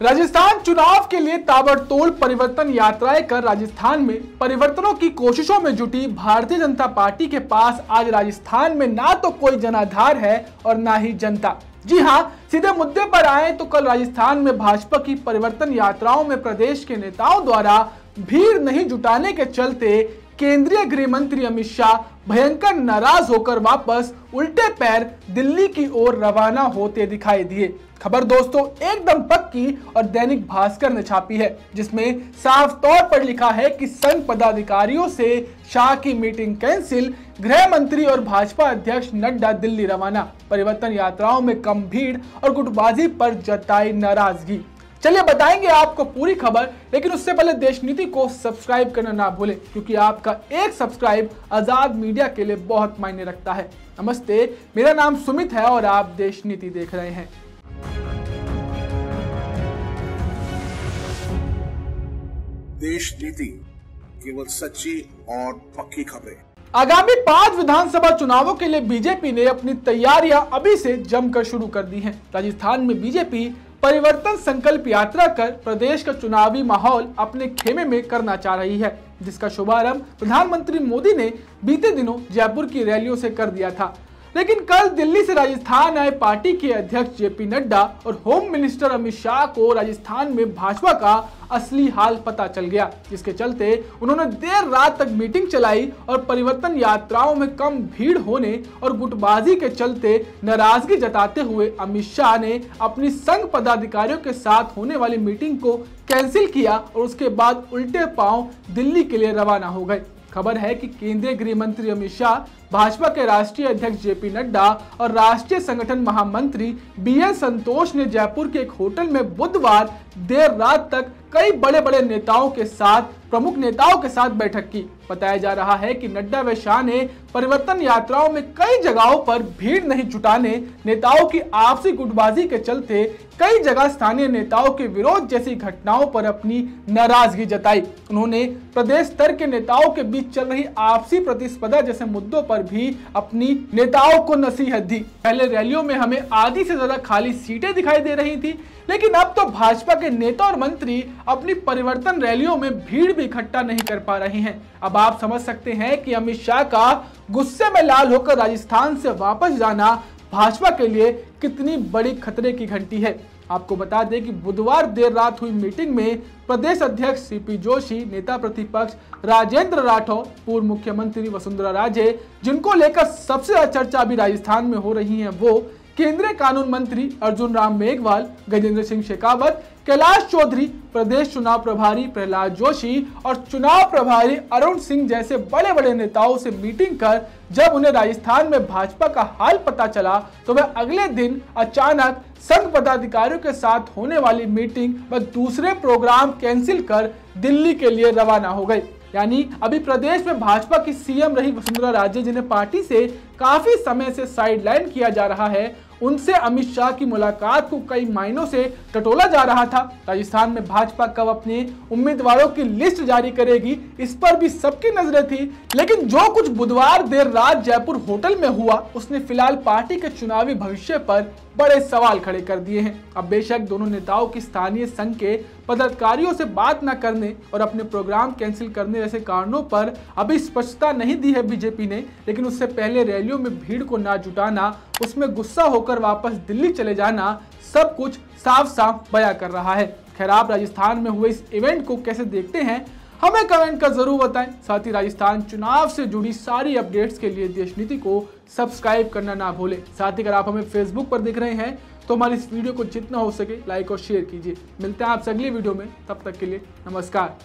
राजस्थान चुनाव के लिए ताबड़तोड़ परिवर्तन यात्राएँ कर राजस्थान में परिवर्तनों की कोशिशों में जुटी भारतीय जनता पार्टी के पास आज राजस्थान में ना तो कोई जनाधार है और ना ही जनता। जी हाँ सीधे मुद्दे पर आए तो कल राजस्थान में भाजपा की परिवर्तन यात्राओं में प्रदेश के नेताओं द्वारा भीड़ नहीं जुटाने के चलते केंद्रीय गृह मंत्री अमित शाह भयंकर नाराज़ होकर वापस उल्टे पैर दिल्ली की ओर रवाना होते दिखाई दिए। खबर दोस्तों, एकदम पक्की और दैनिक भास्कर ने छापी है, जिसमें साफ़ तौर पर लिखा है कि संघ पदाधिकारियों से शाह की मीटिंग कैंसिल, गृह मंत्री और भाजपा अध्यक्ष नड्डा दिल्ली रवाना। परिवर्तन यात्राओं में कम भीड़ और गुटबाजी पर जताई नाराज़गी। चलिए बताएँगे आपको पूरी खबर, लेकिन उससे पहले देश नीति को सब्सक्राइब करना ना भूलें, क्योंकि आपका एक सब्सक्राइब आज़ाद मीडिया के लिए बहुत मायने रखता है। नमस्ते, मेरा नाम सुमित है और आप देश नीति देख रहे हैं। देश नीति केवल सच्ची और पक्की खबरें। आगामी पाँच विधानसभा चुनावों के लिए बीजेपी ने अपनी तैयारियाँ अभी से जमकर शुरू कर दी हैं। राजस्थान में बीजेपी परिवर्तन संकल्प यात्रा कर प्रदेश का चुनावी माहौल अपने खेमे में करना चाह रही है, जिसका शुभारंभ प्रधानमंत्री मोदी ने बीते दिनों जयपुर की रैलियों से कर दिया था लेकिन कल दिल्ली से राजस्थान आए पार्टी के अध्यक्ष जेपी नड्डा और होम मिनिस्टर अमित शाह को राजस्थान में भाजपा का असली हाल पता चल गया, जिसके चलते उन्होंने देर रात तक मीटिंग चलाई और परिवर्तन यात्राओं में कम भीड़ होने और गुटबाजी के चलते नाराज़गी जताते हुए अमित शाह ने अपनी संघ पदाधिकारियों के साथ होने वाली मीटिंग को कैंसिल किया और उसके बाद उल्टे पाँव दिल्ली के लिए रवाना हो गए। खबर है कि केंद्रीय गृह मंत्री अमित शाह, भाजपा के राष्ट्रीय अध्यक्ष जेपी नड्डा और राष्ट्रीय संगठन महामंत्री बी एन संतोष ने जयपुर के एक होटल में बुधवार देर रात तक कई बड़े बड़े नेताओं के साथ, प्रमुख नेताओं के साथ बैठक की। बताया जा रहा है कि नड्डा व शाह ने परिवर्तन यात्राओं में कई जगहों पर भीड़ नहीं जुटाने, नेताओं की आपसी गुटबाजी के चलते कई जगह स्थानीय नेताओं के विरोध जैसी घटनाओं पर अपनी नाराज़गी जताई। उन्होंने प्रदेश स्तर के नेताओं के बीच चल रही आपसी प्रतिस्पर्धा जैसे मुद्दों पर भी अपनी नेताओं को नसीहत दी। पहले रैलियों में हमें आधी से ज़्यादा खाली सीटें दिखाई दे रही थी, लेकिन अब तो भाजपा के नेता और मंत्री अपनी परिवर्तन रैलियों में भीड़ भी इकट्ठा नहीं कर पा रहे हैं। अब आप समझ सकते हैं कि अमित शाह का गुस्से में लाल होकर राजस्थान से वापस जाना भाजपा के लिए कितनी बड़ी खतरे की घंटी है। आपको बता दें कि बुधवार देर रात हुई मीटिंग में प्रदेश अध्यक्ष सीपी जोशी, नेता प्रतिपक्ष राजेंद्र राठौर, पूर्व मुख्यमंत्री वसुंधरा राजे, जिनको लेकर सबसे ज़्यादा चर्चा अभी राजस्थान में हो रही है वो केंद्रीय कानून मंत्री अर्जुन राम मेघवाल, गजेंद्र सिंह शेखावत, कैलाश चौधरी, प्रदेश चुनाव प्रभारी प्रहलाद जोशी और चुनाव प्रभारी अरुण सिंह जैसे बड़े बड़े नेताओं से मीटिंग कर जब उन्हें राजस्थान में भाजपा का हाल पता चला तो वह अगले दिन अचानक संघ पदाधिकारियों के साथ होने वाली मीटिंग व दूसरे प्रोग्राम कैंसिल कर दिल्ली के लिए रवाना हो गए यानी अभी प्रदेश में भाजपा की सीएम रही वसुंधरा राजे जिन्हें पार्टी से काफ़ी समय से साइडलाइन किया जा रहा है उनसे अमित शाह की मुलाकात को कई मायनों से टटोला जा रहा था। राजस्थान में भाजपा कब अपने उम्मीदवारों की लिस्ट जारी करेगी, इस पर भी सबकी नज़रें थी। लेकिन जो कुछ बुधवार देर रात जयपुर होटल में हुआ, उसने फ़िलहाल पार्टी के चुनावी भविष्य पर बड़े सवाल खड़े कर दिए हैं। अब बेशक दोनों नेताओं की स्थानीय संघ के पदाधिकारियों से बात न करने और अपने प्रोग्राम कैंसिल करने जैसे कारणों पर अभी स्पष्टता नहीं दी है बीजेपी ने, लेकिन उससे पहले रैलियों में भीड़ को ना जुटाना, उसमें गुस्सा होकर वापस दिल्ली चले जाना सब कुछ साफ़ साफ़ बया कर रहा है। खैर, आप राजस्थान में हुए इस इवेंट को कैसे देखते हैं? हमें कमेंट कर ज़रूर बताएँ। साथ ही राजस्थान चुनाव से जुड़ी सारी अपडेट्स के लिए देश नीति को सब्सक्राइब करना ना भूलें। साथ ही अगर आप हमें फेसबुक पर देख रहे हैं तो हमारी इस वीडियो को जितना हो सके लाइक और शेयर कीजिए। मिलते हैं आपसे अगली वीडियो में। तब तक के लिए नमस्कार।